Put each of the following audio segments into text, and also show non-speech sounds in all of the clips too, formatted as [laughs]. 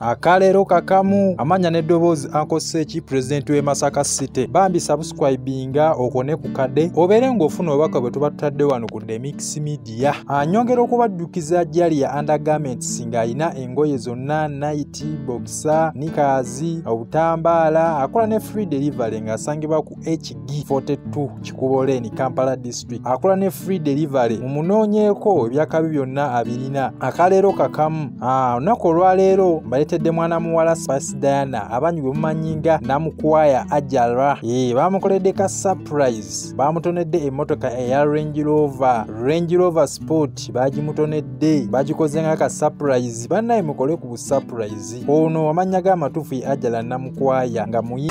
akaleero kakamu. Amanya n'eddoboozi ankoseeki pulezidenti w'e masaka city bambi subscribinga okone ku kadde obeere ng'ofuna obubaka bwe tuba tutadde wano ku demix media. Anyongera okubaddukiza jali ya undergarments ng'alina engoye zonna night boxa nikazi obutambaala akola ne free delivery ng'asangibwa ku hg 42 kikubo lane kampala district. Akola ne free delivery mumunoonyeeko ebyakabi byonna abirina. Akaleero kakamu. Olunaku olwaleero mbaleetedde mwana muwala spice diana abanyi bwe mumanyinga namukwaya ajala e, bamukoledde ka surprise bamutonedde emmotoka eya range rover. Range rover sport bagimutonedde bagikoze nga ka surprise. Bannaye mukole ku busurprise ono amanya g'amatuufu ye ajala namukwaya nga muyi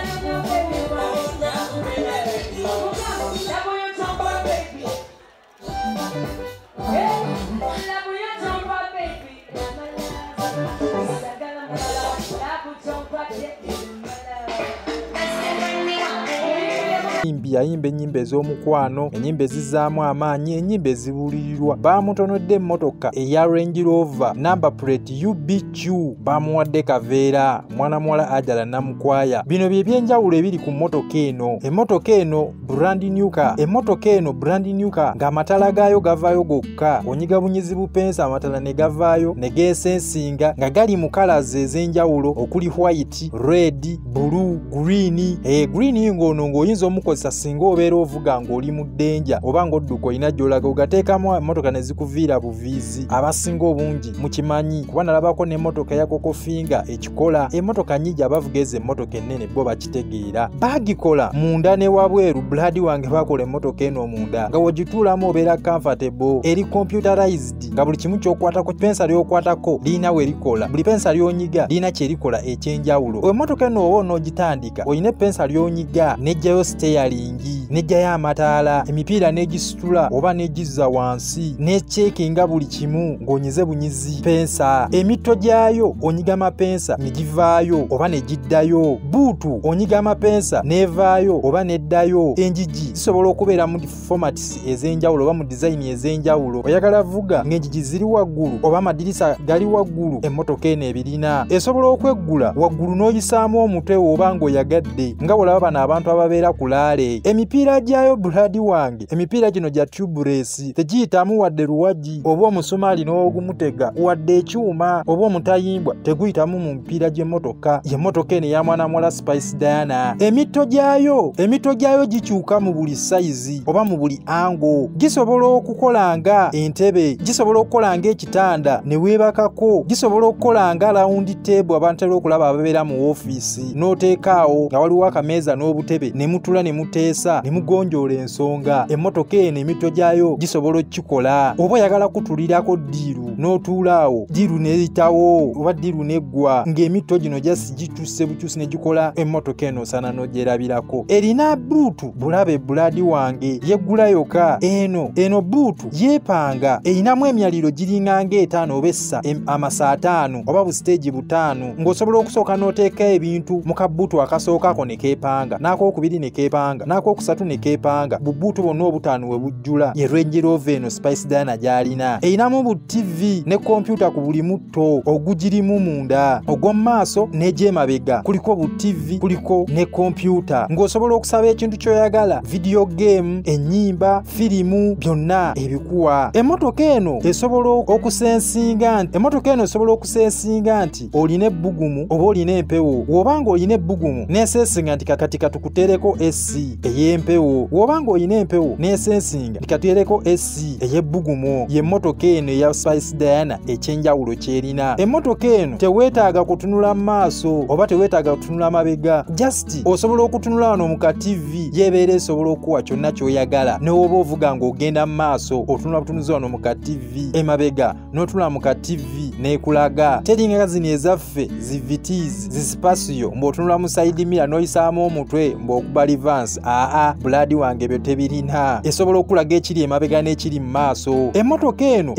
yayimba ennyimba ez'omukwano ennyimba ezizaamu amaanyi ennyimba ezibulirirwa baamutonodde emmotoka eya range rover namba plate ubq baamuwadde kaveera. Mwana muwala ajala namukwaya. Bino bye byenjawulo ebiri ku mmotoka eno. Emmotoka eno brand newka emmotoka eno brand newka ng'amatala gaayo gavaayo gokka. Onyiga bunyizi bupensa amatala ne gavaayo ne geesensinga nga gali mu kalazi ez'enjawulo. Okuli white red blue green. E green ng'ono ng'oyinza omukozesa singa obeera ovuga ng'oli mu ddenja oba ng'odduka olina gy'olaga ogateekamu emmotoka ne zikuviira buviizi. Abasinga obungi mukimanyi kuba nalabako n'emmotoka ya kokofinga ekikola emmotoka nnyingi abavuga ezo emmotoka ennene bo bakitegeera. Baagikola munda ne wabweru buladi wange bakola emmotoka eno munda nga wegituulamu obeera comfortable. Eri computerized nga buli kimu ky'okwatako pensa ly'okwatako lirina we likola. Buli pensa ly'onyiga lirina kye likola ekyenjawulo. Emmotoka eno oba onoogitandika olina epensa ly'onyiga nejjayo steering nejjayo amataala emipiira n'egisitula oba n'egizza wansi n'eceekinga buli kimu ng'onyize bunyizi pensa emitto gyayo onyiga mapensa ne givaayo oba ne giddayo buutu onyiga amapensa n'evaayo oba n'eddayo. Engigi zisobola okubeera mu fomats ez'enjawulo oba mu dizayini ez'enjawulo. Oyagala vuga ng'engigi ziri waggulu oba amadirisa gali waggulu emmotoka eno ebirina. Esobola okweggula waggulu n'oyisaamu omutwe oba ng'oyagadde nga bwolaba bano abantu ababeera ku laale emipiira gyayo buladi wange emipiira gino gya tubules tegiyitamu wadde luwagi oba omusumaali n'ogumutega wadde ekyuma oba omutayimbwa teguyitamu mu mipiira gy'emmotoka y'emmotoka eno eya mwana muwala spice diana. Emitto gyayo emitto gyayo gikyuka mu buli sayizi oba mu buli ango gisobola okukola nga entebe gisobola okukola nga ekitanda ne weebakako gisobola okukola nga lawundi teebu abantu era okulaba ababeera mu woofiisi n'oteekaawo nga waliwo akameeza n'obutebe ne mutula ne muteesa ne mugonjoola ensonga. Emmotoka eno emitto gyayo gisobola okukikola. Oba oyagala kutulirako ddiiru n'otuulaawo ddiiru neyitawo oba ddiiru neggwa ng'emitto gino jasi gikyuse bukyusi ne gikola emmotoka eno osaana n'ogyerabirako erina buutu bulabe bulaadi wange yeggula yoka eno eno buutu yeepanga erinamu emyaliro giringa ng'etaano oba essa amasa ataano oba busiteegi butaano ng'osobola okusooka n'oteeka ebintu mu kabuutu akasookako ne keepanga n'akokubiri ne keepanga n'akokusatu ne keepanga bubuutu bonna obutaano we bujjula ye Range Rover eno Spice Diana gy'alina. Erinamu bu TV ne kompyuta ku buli mutto ogugirimu munda ogw'omu maaso n'egy'emabega kuliko bu TV kuliko ne kompyuta. Ng'osobola okusaba ekintu ky'oyagala video game ennyimba firimu byonna ebikuwa. Emmotoka eno esobola okusensinga nti emmotoka eno esobola okusensinga nti olina ebbugumu oba olina empewo w'oba ng'olina ebbugumu neesensinga nti kakati katukuteereko esi ey'empewo w'oba ng'olina empewo neesensinga nti katutereko esi ey'ebbugumu y'emmotoka eno eya spice diana ekyenjawulo ky'erina. Emmotoka eno teweetaaga kutunula mu maaso oba teweetaaga kutunula mabega just osobola okutunula wano mu ka tv yeebeera esobola okuwa kyonna ky'oyagala. Ne woba ovuga ng'ogenda mu maaso otunula butunuzi wano mu ka tv emabega n'otunula mu ka tv n'ekulaga. Teringa zino ezaffe zivitizi zisipasiyo mbw'otunula mu saidi mira n'oyisaamu omutwe mbw'okuba livansi aa bulaadi wange byo tebirina. Esobola okulaga ekiri emabega n'ekiri mu maaso. Emmotoka eno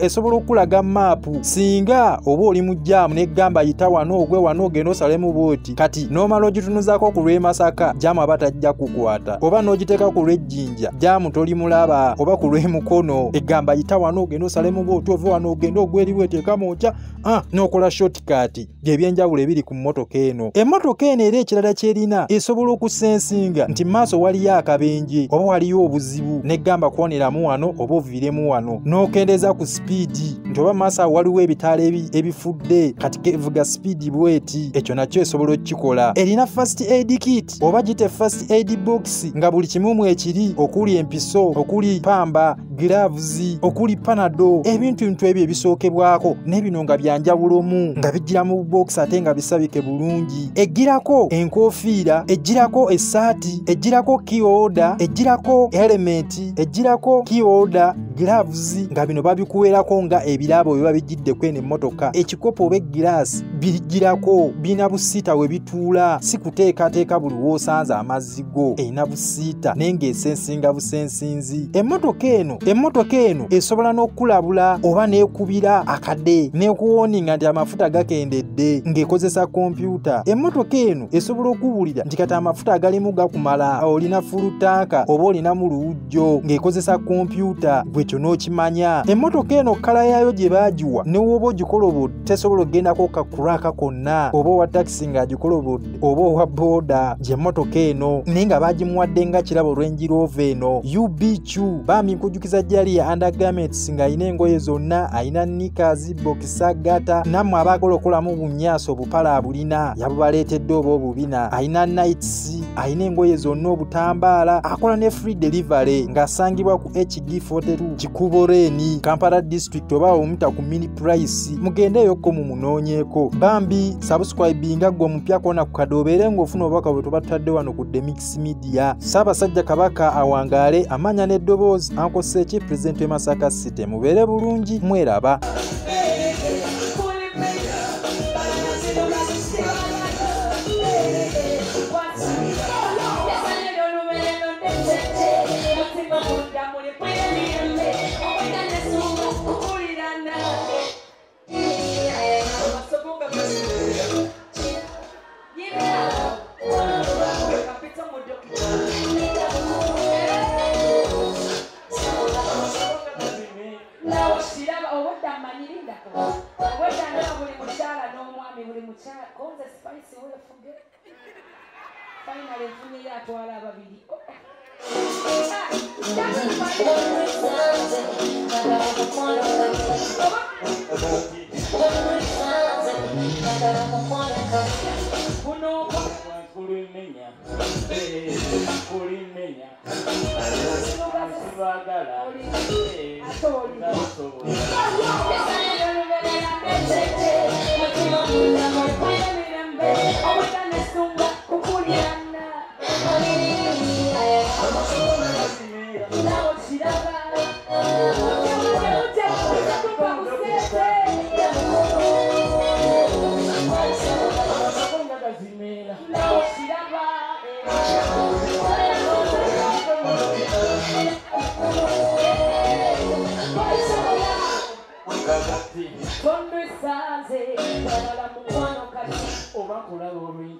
esobola okulaga maapu singa oba oli mu jaamu neggamba yita wano ogwe wano ogenda osalemu bwoti. Kati n'omala ogitunuzaako ku lw'emasaka jaamu aba tajja kukwata. Oba n'ogiteeka ku lw'ejjinja jaamu tolimulaba oba ku lw'emukono eggamba yita wano ogenda osalemu bwoti ove wano ogenda ogweriwo eteekamu otya ah, n'okola shotikaati byebyenjawulo ebiri ku mmotoka eno. Emmotoka eno era ekirala kyerina esobola okusensinga nti mu maaso waliyo akabenje oba waliyo obuzibu neggamba kwoneramu wano oba oviiremu wano. N'okendeeza ku sipiidi nti oba maaso awo waliwo ebitaala ebifudde kati kevuga sipiidi bweti ekyo nakyo esobola okukikola. Erina fast aid kit oba gite fast aid box nga buli kimu mu ekiri okuli empiso okuli pamba giravuzi okuli panado ebintu bintu ebyo ebisookebwako n'ebino nga byanjawulomu nga bijjira mu bubokisi ate nga bisabike bulungi. Eggirako enkoofiira eggirako essaati eggirako kioda eggirako elementi eggirako kioda giravuzi nga bino babikuweerako nga ebirabo bwe babigiddeko eno emmotoka. Ekikopo oba eggiraasi bigirako birina busiita we bituula. Si kuteekateeka buli w'osanze amazzi go erina busiita naye ng'esensinga busensinzi. Emmotoka eno emmotoka eno esobola n'okulabula oba n'ekubira akade n'ekuwooninga nti amafuta gakendedde ng'ekozesa kompyuta. Emmotoka eno esobola okuwulira nti kati amafuta agalimu gakumala olina fulutanka oba olinamu luwujjo ng'ekozesa kompyuta bwekyo n'okimanya emmotoka eno kkala yaayo gye baagiwa ne wooba ogikolobodde tesobola okgendako kakuraka konna oba owa takisi ng'agikolobodde oba owa booda gy'emmotoka eno naye nga baagimuwadde nga kirabo olw'enjiroova eno ubq bambi nkujjukiza gyali ya undergarments ng'alina engoye zonna alina nikazi bokisa gata nammwe abaagala okolamu bunyaaso obupala abulina yabubaleetedde oba obubina. Alina nights alina engoye zonna obutambaala akola ne free delivery ng'asangibwa ku hg42 kikubo reni kampala district oba omuyita ku mini price. Mugendeyokko mu munoonyeeko. Bambi subscribinga gwe omupya kona ku kade obeere ng'ofuna obubaka bwe tuba tutadde wano ku demix media. Saabasajja kabaka awangaale amanya n'eddoboozi ankoseeki pulezidenti w'emasaka city mubeere bulungi mweraba kulimenya. Kulimenya. sibagala Omutima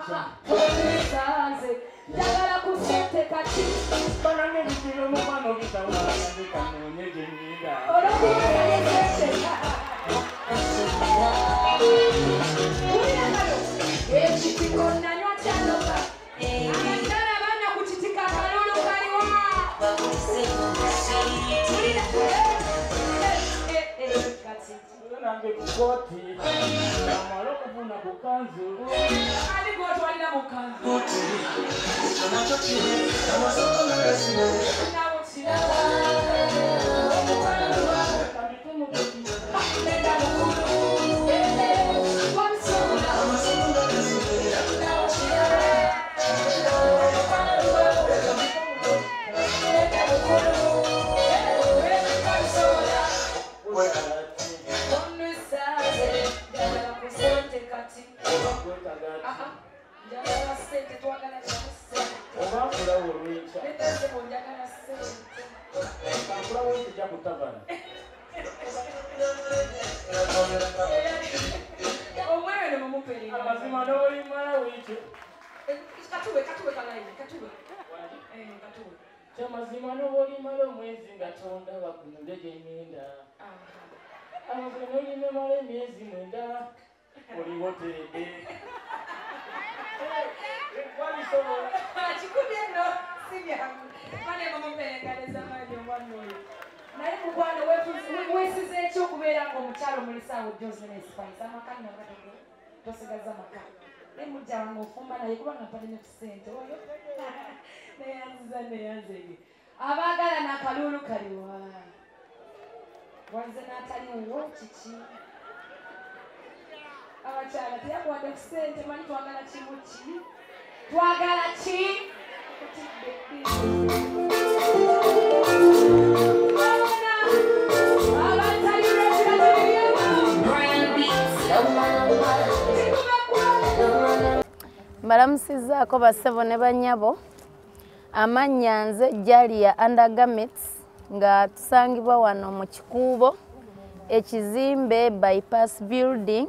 omisanze njagala kusinteka ki banane bibiri omumwana obitawalandika noonye gye ngenda olwokuba yayesenteka kulirakayo ekitiko nanywa kyanoka amatala abaana ku e kitika kalulu kaliwa. E, e, kati. Nange kukooti amala okufuna ku kanzu gotwalira mu Katube, katube kalayini, katube. Katube. kyamazima n'obaolimala omwezi nga tondaba kunule gyenyinda Aha. amazima n'olimemala emyezi mwenda oliwo terede walisobola kikubye nno si byangu mane mumuperekaneza maanyi omwana oyo naye mukwano weesiza eki okubeera ngaomukyalo omulisaawo josenes spice amaka nnagatego tosigaza maka nemujja wange ofumba naye kubanga mpaline ku sente oyo. [laughs] Neyanziza neyanzege abaagala nakalulu kaliwa wanze n'ataliwo kiki? Abakyala teyakuwadde ku sente manyi twagala kimu ki? Twagala ki mbalamusizaako bassebo ne bannyabo amannya nze jalia undergarments nga tusangibwa wano mu kikuubo ekizimbe bypass building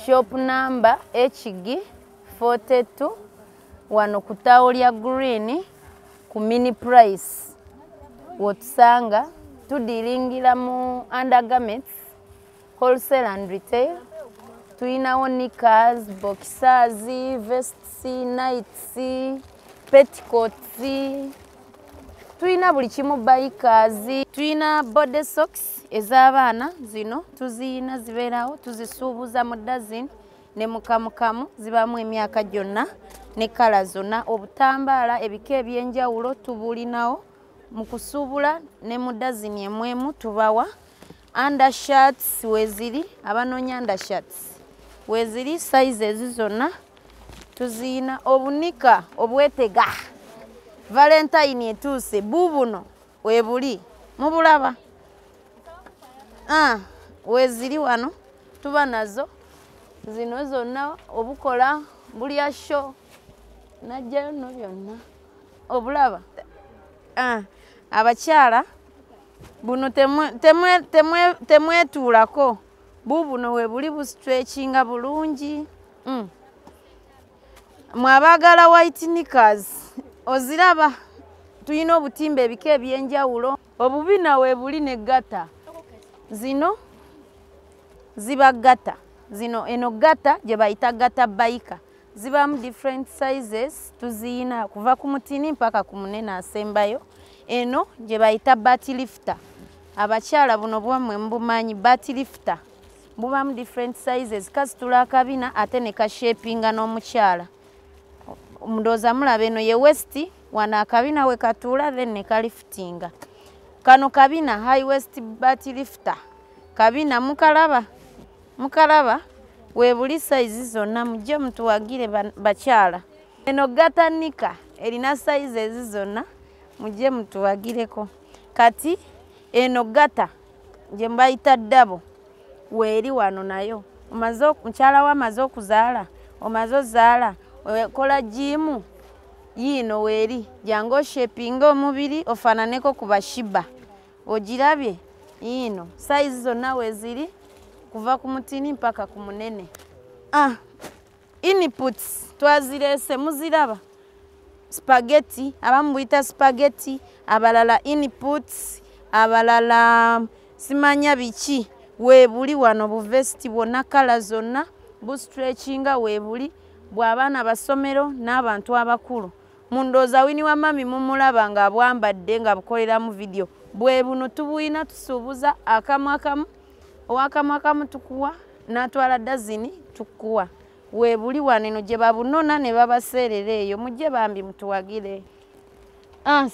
shop number hg 42 wano ku ttaawo lya green ku mini price. Wotusanga tudiringira mu undergarments wholesale and retail tulinawo nickers boxers vests nights petcoats tulina buli kimu bikers tulina body socks ez'abaana zino tuziyina zibeerawo tuzisuubuza mu dazini ne mukamukamu zibamu emyaka gyonna ne kala zonna obutambaala ebika ebyenjawulo tubulinawo mu kusuubula ne mu dazini emwemu tubawa undershirts weziri abanoonya undershirts weziri sayizi ezi zonna tuziyina obunika obwetega. Valentine etuuse buubuno webuli mubulaba weziri wano tuba nazo. Zino zonna obukola bulya sho najjayo no byonna obulaba. Abakyala buno temwe- temwe- temwe- buubuno we buli busitrekinga bulungi. Mm. mwabaagala white nickers oziraba tulina obutimba ebika ebyenjawulo. Obubina we buli ne gata. Zino ziba gata. Zino eno gata gye bayita gata bayika zibamu different sizes tuziyina kuva ku mutini mpaka ku munene asembayo eno gye bayita batilifta abakyala buno bwammwe mubumanyi batilifta bubamu different sizes. Kasitula akabina ate ne kashepinga n'omukyala. Ndooza mulaba eno ye west wano akabina we katuula then ne kalifutinga kano kabina high west batilifta kabina mukalaba mukalaba weebuli sayizi zonna mujje mutuwagire ba- bakyala. Eno gatanika erina sayizi ezi zonna mujje mutuwagireko. Kati eno gata gye mbayita ddabo weeri wano nayo. Mukyala we amaze okuzaala omaze ozaala okola jiimu yiino weeri jangu oshepinga omubiri ofaananeko ku bashiba. Ogirabye yiino. Sayizi zonna weeziri kuva ku mutini mpaka ku munene. Ah, inputs twazireese muziraba. Spageti abamu buyita spageti abalala inputs abalala simanya biki weebuli wano buvesiti bwonna kala zonna bustretchinga weebuli bw'abaana basomero n'abantu abakulu. Mundooza wini wa mami mumulaba ng'abwambadde nga bukoleramu vidiyo bwe buno tubuyina tusuubuza akamu akamu owakamu akamu tukuwa n'atwala dazini tukuwa. Weebuli wano eno gye babunona ne babaseerera eyo mujje bambi mutuwagire. Ah,